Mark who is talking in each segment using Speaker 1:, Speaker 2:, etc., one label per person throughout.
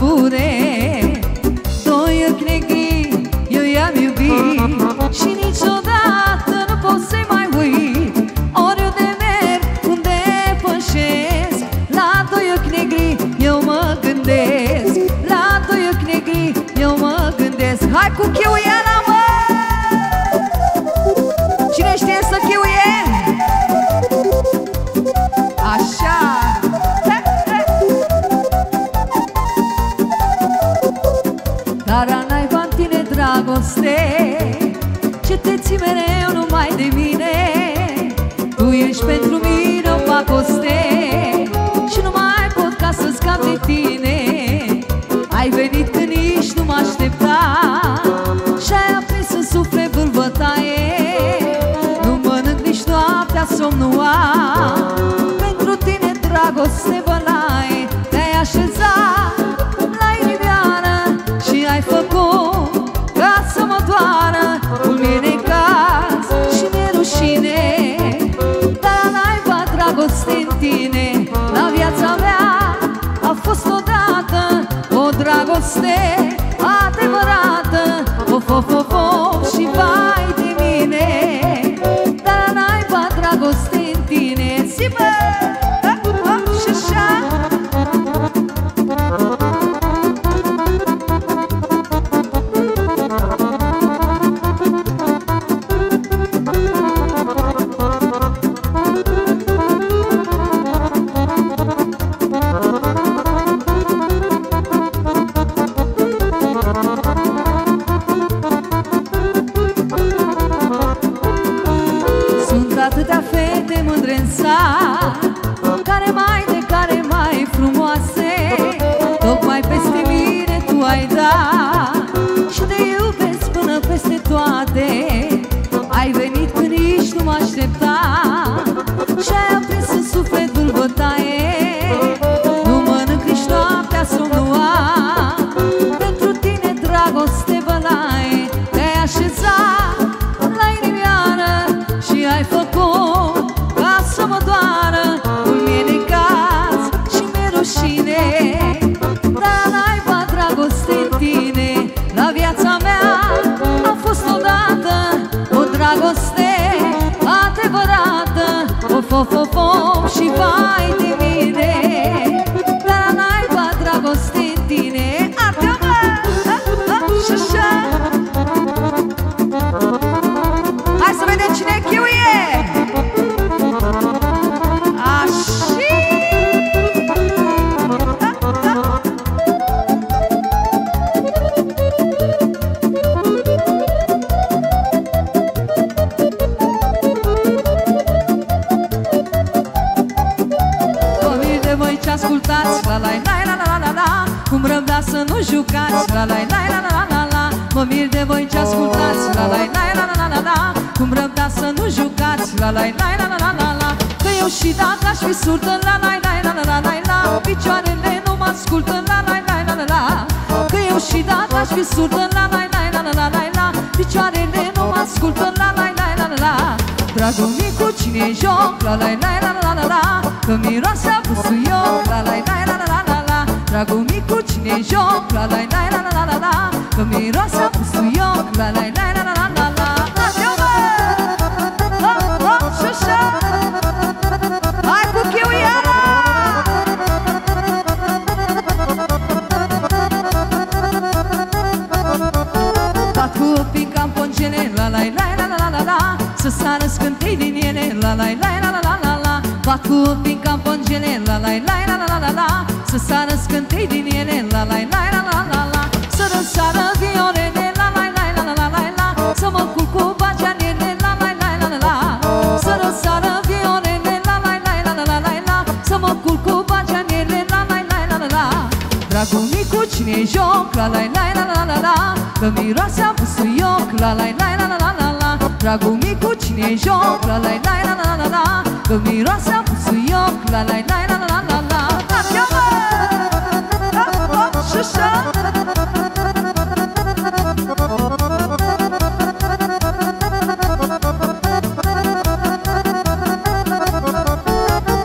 Speaker 1: pude ții mereu numai de mine. Tu ești pentru mine o pacoste Și nu mai pot ca să scap de tine. Ai venit când nici nu mă aștepta Și-ai aprins în suflet vâlvătaie Nu mănânc nici noaptea somnul am Pentru tine dragoste bălaie Te-ai așezat dragoste ascultați La la la la la la la Cum răbdați să nu jucați La la la la la la la Mă mir de voi ce ascultați La la la la la la la Cum răbdați să nu jucați La la la la la la la la Că eu și dacă aș fi surtă La la la la la la la la Picioarele nu mă ascultă La la la la la la Că eu și dacă aș fi surtă La la la la la la la la Picioarele nu mă ascultă La la la la la la Dragul micu, cine-i joc? La la la la la la la Că miroase a busuioc La la la la la la la Dragul micu, cine-i joc? La la la la la la la Că miroase a busuioc La la la la la la la Așa, mă! Hop, hop, și așa Hai cu chiuiala! Bat cu pica în pongene La la la la la la la Să sară scântei din ele La la la la la la la la Bat cu pica în pongene La la la la la la la la Să sară scântei din ele La la la la la la la Să răsară violele La la la la la la la la Să mă culc cu bagianele La la la la la la Să răsară violele La la la la la la la la Să mă culc cu bagianele La la la la la la Dragul micu, cine-i joc? La la la la la la la Că miroase a busuioc La la la la la la la la Dragul micu, cine-i joc? La la la la la la la Că miroase la la la la la la la Cheamă! Hop, hop, șușă!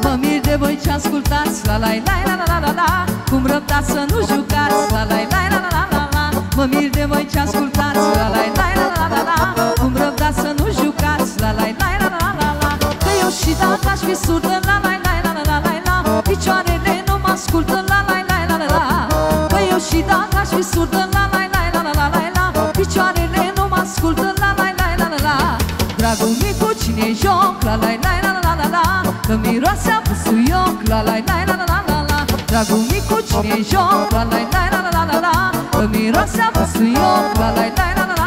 Speaker 1: Mă mir de voi ce ascultați La la la la la la Cum răbdați să nu jucați La la la la la la la de voi ce ascultați La la la la la la Cum răbdați nu jucați La la la la la la la Că eu și dacă aș fi surdă aș fi surdă La la la la la la la Picioarele nu mă ascultă La la la la la la Dragul cu cine joc? La la la la la la la Că miroase a busuioc La la la la la la la Dragul cu cine joc? La la la la la la la Că miroase a busuioc La la la la la la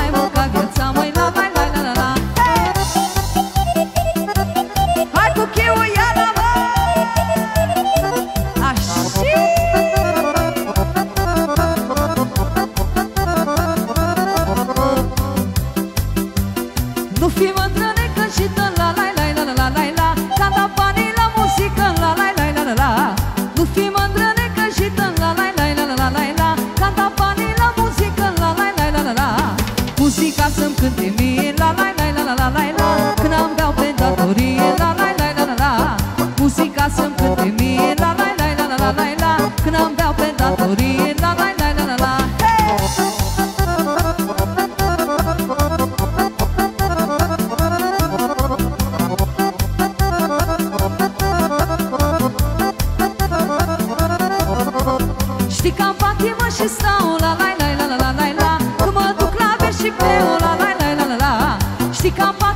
Speaker 1: I will go. la la la la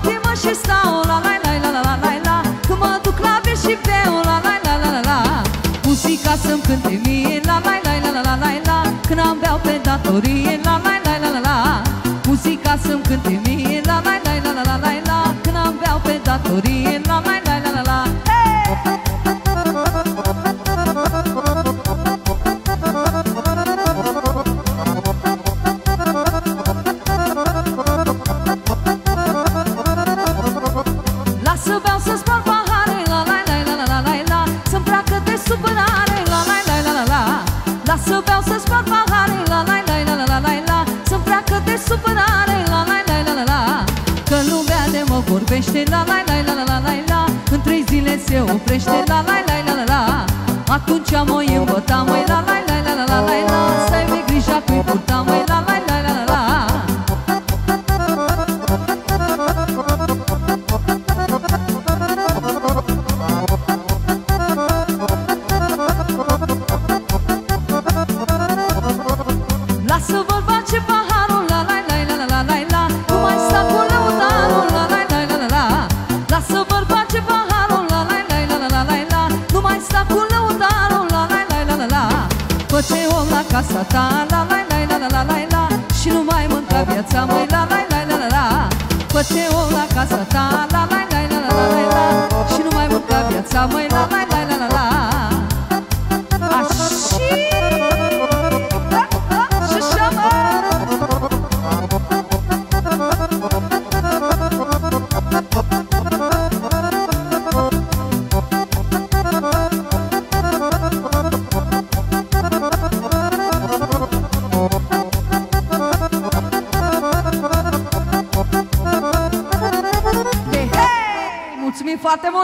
Speaker 1: Te-mă și stau, la la la la la la la la Când mă duc la vir și beau, la la la la la la Muzica să-mi cânte mie, la la la la la la la la Când am beau pe datorie, la la la la la la Muzica să-mi cânte mie, la la la la la la la Când am beau pe datorie se oprește La la la la la la Atunci am o învățat, măi La la la la la la la Să ai grijă cu purta, măi la, măi la, la, la, la, la, la.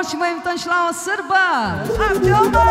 Speaker 1: și vă invităm și la o sârbă! Ardeonul!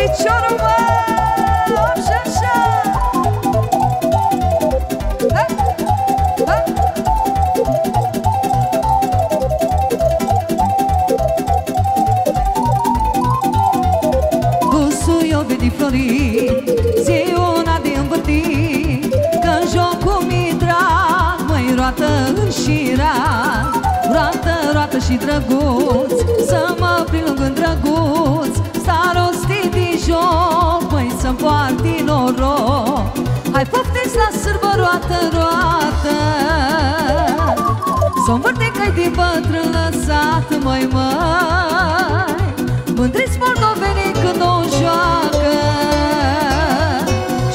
Speaker 1: Piciorul, mă Așa, așa ha, ha. Busuio vedi florit Zi una de învârtit Că jocul mi drag Măi roată în șirat Roată, roată și drăguț Să roată, roată. S-o învârte că-i din bătrân lăsat, măi, măi. Mândriți moldovenii când o joacă.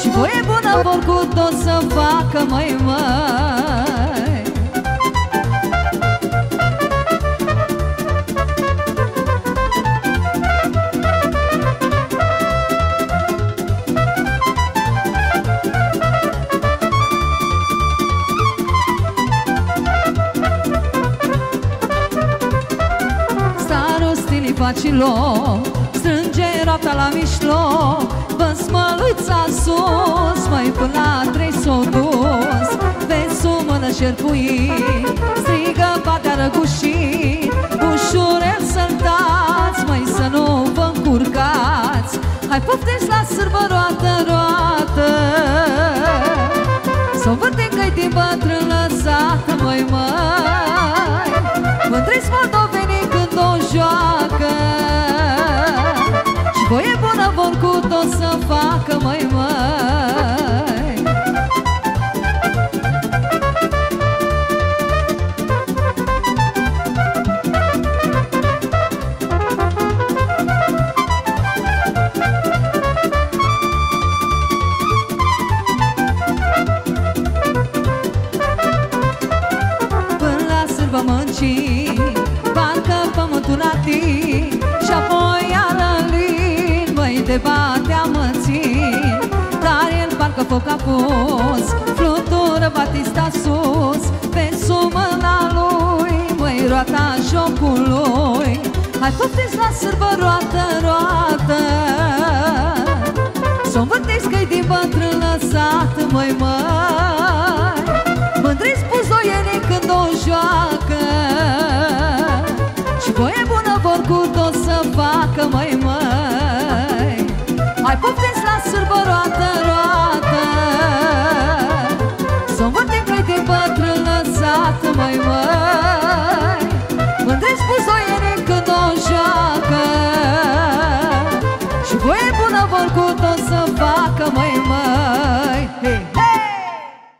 Speaker 1: Și voie bună vor cu tot să facă, măi, măi facilor Strânge roata la mișloc Vă smăluița sus Mai până la trei s-o dus. Vezi o mână șerpuit Strigă batea răgușit Ușurel să-l dați Măi să nu vă încurcați. Hai poftiți la sârbă roată, roată să facă, măi, măi Până la sârbă mânci Parcă pământul ating Și apoi alălin Măi de batea mă țin Dar el parcă foc a pus Flutură batista sus Pe sumâna lui Măi roata jocului. Hai poftiți la sârbă roată, roată. S-o învârtiți că-i din bătrân lăsat, măi, măi. Mândriți buzoienii când o joacă. Și voie bună vor cu tot să facă, măi, măi. Hai poftiți la sârbă roată bătrână zată, mai măi Mândești buzoiene când o joacă Și voie bună vor cu tot să facă, mai mai.